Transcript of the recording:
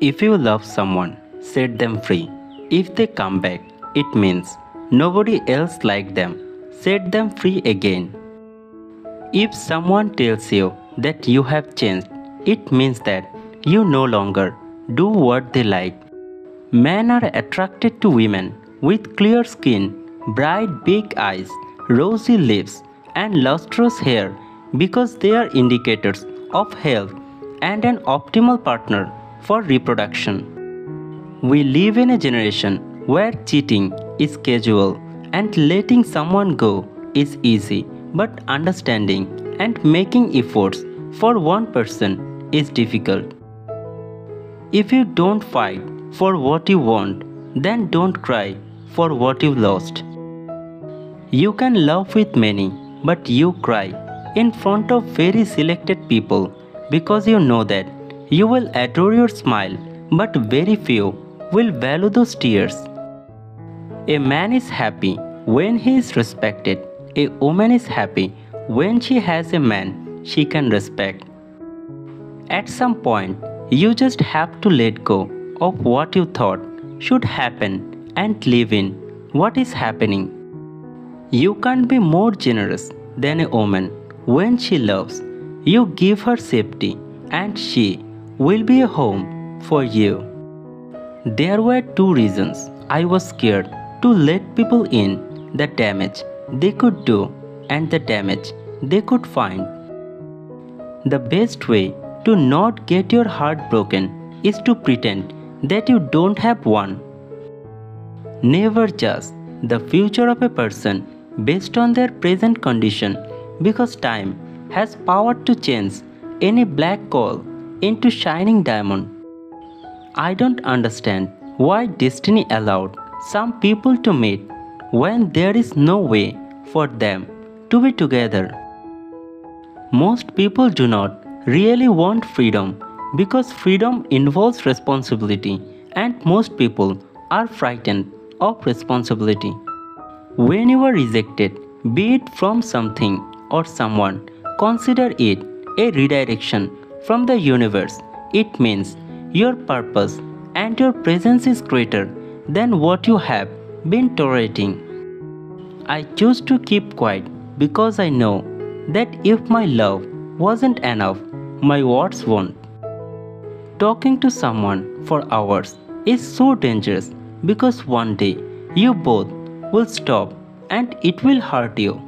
If you love someone, set them free. If they come back, it means nobody else like them. Set them free again. If someone tells you that you have changed, it means that you no longer do what they like. Men are attracted to women with clear skin, bright big eyes, rosy lips, and lustrous hair because they are indicators of health and an optimal partner for reproduction. We live in a generation where cheating is casual and letting someone go is easy, but understanding and making efforts for one person is difficult. If you don't fight for what you want, then don't cry for what you lost. You can love with many, but you cry in front of very selected people because you know that you will adore your smile, but very few will value those tears. A man is happy when he is respected. A woman is happy when she has a man she can respect. At some point, you just have to let go of what you thought should happen and live in what is happening. You can't be more generous than a woman when she loves. You give her safety and she will be a home for you. There were two reasons I was scared to let people in the damage they could do and the damage they could find. The best way to not get your heart broken is to pretend that you don't have one. Never judge the future of a person based on their present condition because time has power to change any black coal into shining diamond. I don't understand why destiny allowed some people to meet when there is no way for them to be together. Most people do not really want freedom because freedom involves responsibility and most people are frightened of responsibility. When you are rejected, be it from something or someone, consider it a redirection from the universe. It means your purpose and your presence is greater than what you have been tolerating. I choose to keep quiet because I know that if my love wasn't enough, my words won't. Talking to someone for hours is so dangerous because one day you both will stop and it will hurt you.